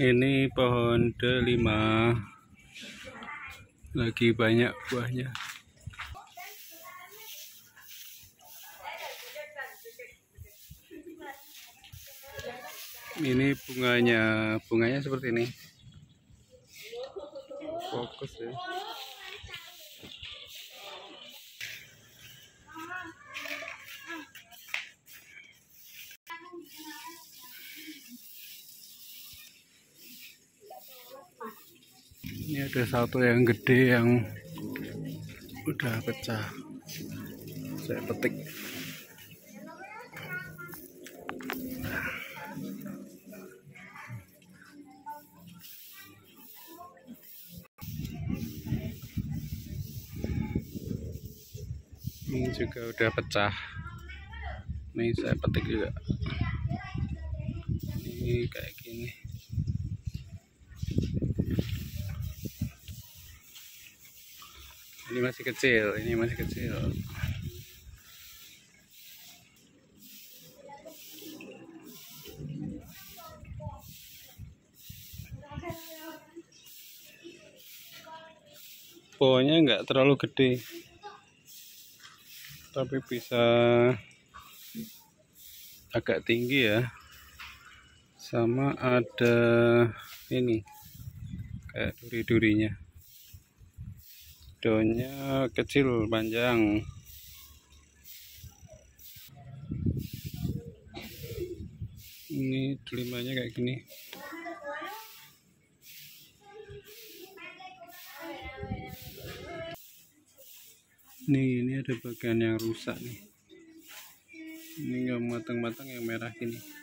ini pohon delima. Lagi banyak buahnya. Ini bunganya. Bunganya seperti ini. Fokus ya ini ada satu yang gede yang udah pecah. Saya petik. Ini juga udah pecah. Ini saya petik juga. Ini kayak gini ini masih kecil ini masih kecil. Pohonnya enggak terlalu gede tapi bisa agak tinggi ya. Sama ada ini kayak duri-durinya daunnya kecil panjang. Ini telimanya kayak gini. Nih ini ada bagian yang rusak nih. Ini nggak matang-matang yang merah gini